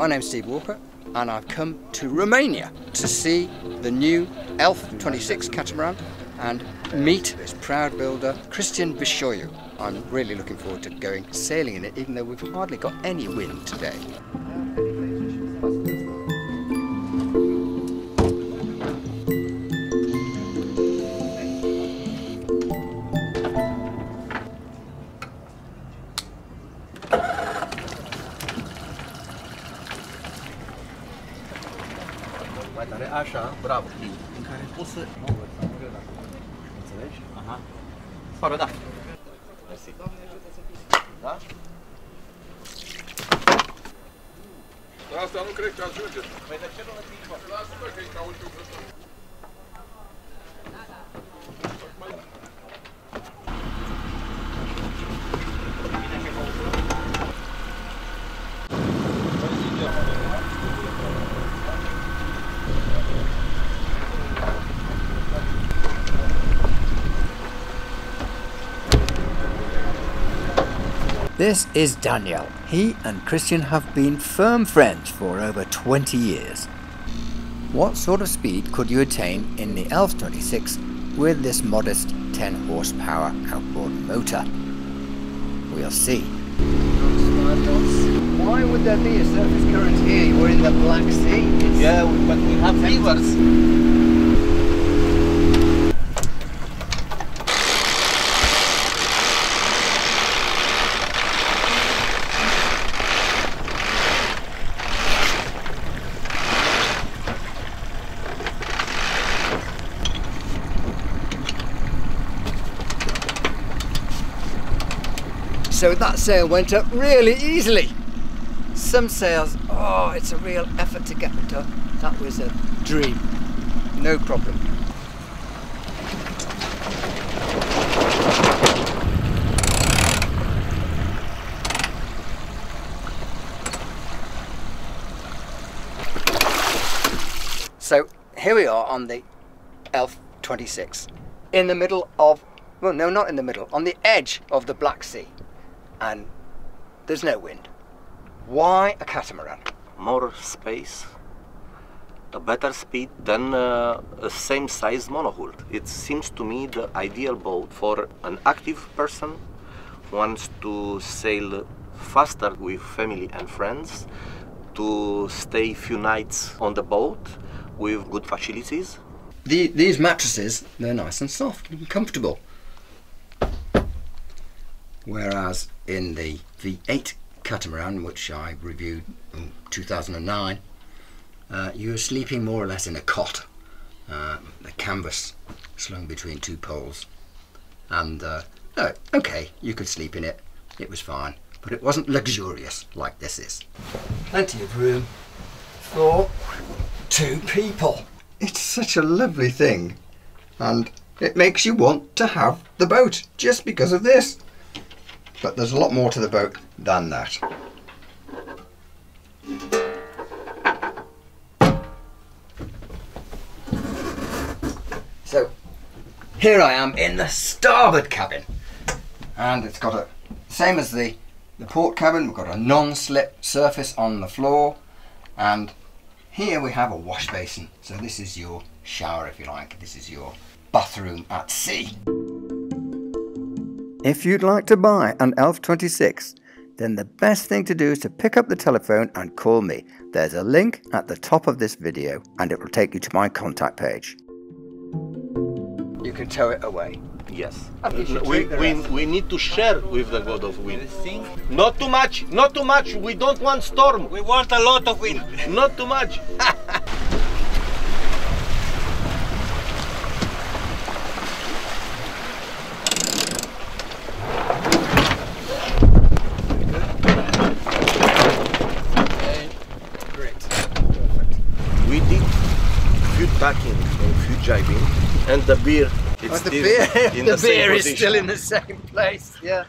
My name's Steve Walker and I've come to Romania to see the new ELF 26 catamaran and meet its proud builder Cristian Visoiu. I'm really looking forward to going sailing in it even though we've hardly got any wind today. Mai tare, așa, bravo, în care poți să... Înțelegi? Aha. Spara, da. Mersi. Da? Asta nu cred că ajunge. Păi de ce nu lăsăm acolo? Lasă-mă că e cauciuc ăsta. This is Daniel. He and Cristian have been firm friends for over 20 years. What sort of speed could you attain in the ELF 26 with this modest 10 horsepower outboard motor? We'll see. Why would there be a surface current here? We're in the Black Sea. Yeah, but we have rivers. So that sail went up really easily. Some sails, oh, it's a real effort to get them done. That was a dream. No problem. So here we are on the ELF 26 in the middle of, well, no, not in the middle, on the edge of the Black Sea. And there's no wind. Why a catamaran? More space, a better speed than uh, a same size monohull. It seems to me the ideal boat for an active person who wants to sail faster with family and friends, to stay few nights on the boat with good facilities. The, these mattresses, they're nice and soft and comfortable. Whereas in the V8 catamaran, which I reviewed in 2009, uh, you were sleeping more or less in a cot, uh, the canvas slung between two poles. And, uh, no, okay, you could sleep in it, it was fine, but it wasn't luxurious like this is. Plenty of room for two people. It's such a lovely thing, and it makes you want to have the boat just because of this. But there's a lot more to the boat than that. So here I am in the starboard cabin, and it's got a same as the the port cabin. We've got a non-slip surface on the floor, and here we have a wash basin. So this is your shower, if you like. This is your bathroom at sea. If you'd like to buy an ELF 26, then the best thing to do is to pick up the telephone and call me. There's a link at the top of this video and it will take you to my contact page. You can tow it away. Yes. We, we, we need to share with the God of Wind. Not too much, not too much. We don't want storm. We want a lot of wind. Not too much. tacking and few jibing, and the beer. It's Oh, the beer, in the the, beer is still in the same place. Yeah.